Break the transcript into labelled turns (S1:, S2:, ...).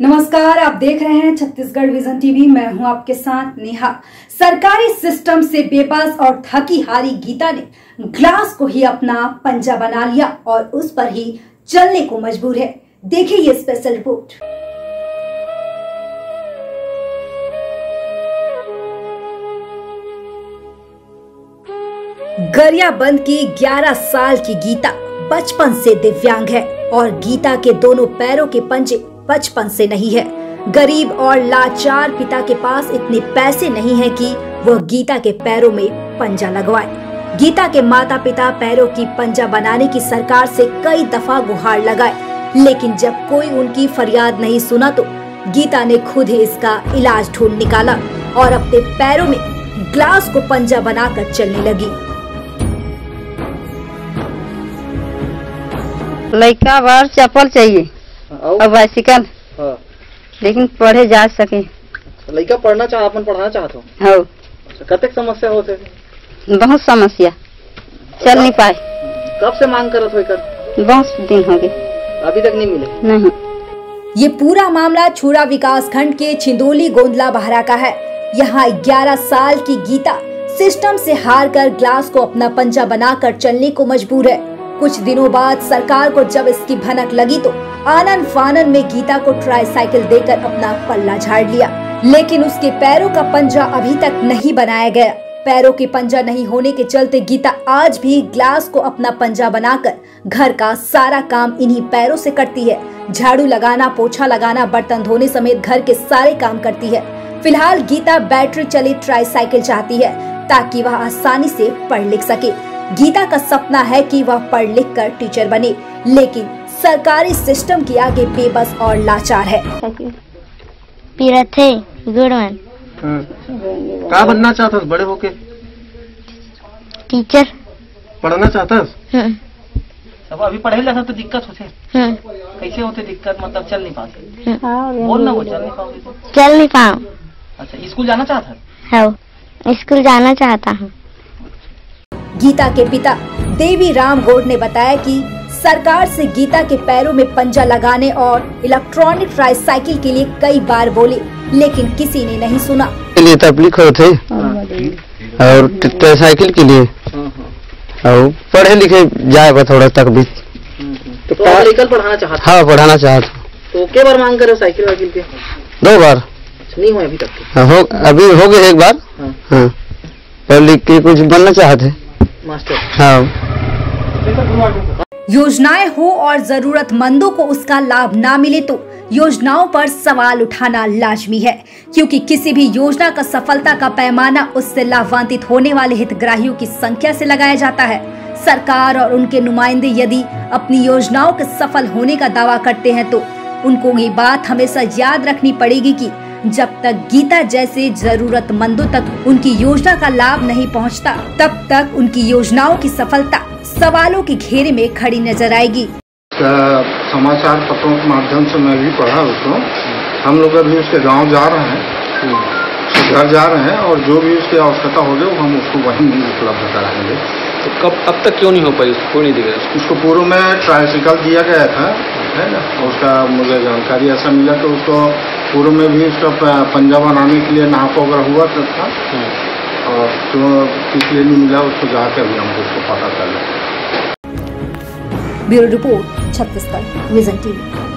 S1: नमस्कार, आप देख रहे हैं छत्तीसगढ़ विजन टीवी मैं हूँ आपके साथ नेहा। सरकारी सिस्टम से बेबस और थकी हारी गीता ने ग्लास को ही अपना पंजा बना लिया और उस पर ही चलने को मजबूर है। देखिए ये स्पेशल रिपोर्ट गरियाबंद की 11 साल की गीता बचपन से दिव्यांग है और गीता के दोनों पैरों के पंजे बचपन से नहीं है। गरीब और लाचार पिता के पास इतने पैसे नहीं है कि वह गीता के पैरों में पंजा लगवाए। गीता के माता पिता पैरों की पंजा बनाने की सरकार से कई दफ़ा गुहार लगाए। लेकिन जब कोई उनकी फरियाद नहीं सुना तो गीता ने खुद ही इसका इलाज ढूंढ निकाला और अपने पैरों में ग्लास को पंजा बनाकर चलने लगी।
S2: लड़का बार चप्पल चाहिए। और बाइसिकल
S3: हाँ।
S2: लेकिन पढ़े जा सके।
S3: लड़का पढ़ना चाह अपन पढ़ाना चाहत हो?
S2: हो।
S3: अच्छा, समस्या होते?
S2: बहुत समस्या। चल नहीं पाए।
S3: कब से मांग करत हो कर
S2: बहुत दिन हो गए।
S3: अभी तक नहीं मिले?
S2: नहीं।
S1: ये पूरा मामला छुड़ा विकास खंड के छिंदोली गोंदला बहरा का है। यहाँ 11 साल की गीता सिस्टम से हार कर ग्लास को अपना पंजा बनाकर चलने को मजबूर है। कुछ दिनों बाद सरकार को जब इसकी भनक लगी तो आनंद फानन में गीता को ट्राई साइकिल देकर अपना पल्ला झाड़ लिया। लेकिन उसके पैरों का पंजा अभी तक नहीं बनाया गया। पैरों के पंजा नहीं होने के चलते गीता आज भी ग्लास को अपना पंजा बनाकर घर का सारा काम इन्हीं पैरों से करती है। झाड़ू लगाना, पोछा लगाना, बर्तन धोने समेत घर के सारे काम करती है। फ़िलहाल गीता बैटरी चलित ट्राई साइकिल चाहती है ताकि वह आसानी से पढ़ लिख सके। गीता का सपना है कि वह पढ़ लिख कर टीचर बने लेकिन सरकारी सिस्टम के आगे बेबस और लाचार है।
S4: गुडमैन
S3: का बनना चाहता बड़े होके?
S4: टीचर।
S3: पढ़ना चाहता
S4: हम्म,
S3: अब अभी पढ़े लिखे तो दिक्कत होते
S4: हम्म,
S3: कैसे होते दिक्कत? मतलब चल नहीं पाते।
S4: हम्म।
S3: बोल ना वो चल नहीं पाओगे तो।
S4: चल नहीं पाऊँ।
S3: अच्छा स्कूल जाना चाहता
S4: हो स्कूल जाना चाहता हूँ।
S1: गीता के पिता देवी राम गोड ने बताया कि सरकार से गीता के पैरों में पंजा लगाने और इलेक्ट्रॉनिक ट्राई साइकिल के लिए कई बार बोले लेकिन किसी ने नहीं सुना।
S5: के लिए तबलीग हो थे। और ट- ट- साइकिल के लिए। और पढ़े लिखे जाएगा थोड़ा तक भी।
S3: तो पढ़ा पढ़ाना चाहता
S5: हाँ? पढ़ाना चाहता
S3: तो के बार मांग करे साइकिल वाइकिल के?
S5: दो बार।
S3: अच्छा, नहीं हुआ अभी तक
S5: हाँ, हो अभी हो गए एक बार।
S3: हाँ।
S5: हाँ। पढ़ लिख के कुछ बनना चाहते
S3: मास्टर।
S5: हाँ।
S1: योजनाएँ हो और जरूरतमंदों को उसका लाभ ना मिले तो योजनाओं पर सवाल उठाना लाजमी है क्योंकि किसी भी योजना का सफलता का पैमाना उससे लाभान्वित होने वाले हितग्राहियों की संख्या से लगाया जाता है। सरकार और उनके नुमाइंदे यदि अपनी योजनाओं के सफल होने का दावा करते हैं तो उनको ये बात हमेशा याद रखनी पड़ेगी कि जब तक गीता जैसे जरूरतमंदों तक उनकी योजना का लाभ नहीं पहुँचता, तब तक उनकी योजनाओं की सफलता सवालों के घेरे में खड़ी नज़र आएगी।
S6: समाचार पत्रों के माध्यम से मैं भी पढ़ा उसको हम लोग अभी उसके गाँव जा रहे हैं। घर जा रहे हैं और जो भी उसकी आवश्यकता होगी वो हम उसको वहीं उपलब्ध कराएँगे।
S7: तो कब अब तक क्यों नहीं हो पाई? उसको नहीं दिख? रहा
S6: उसको पूर्व में ट्राइसिकल दिया गया था है ना? उसका मुझे जानकारी ऐसा मिला कि उसको पूर्व में भी उसका प- पंजा बनाने के लिए नाप वगैरह हुआ तो था। और जो किस लिए नहीं मिला उसको जाकर भी हमको उसको पता चला।
S1: Bureau report Chhattisgarh vision TV.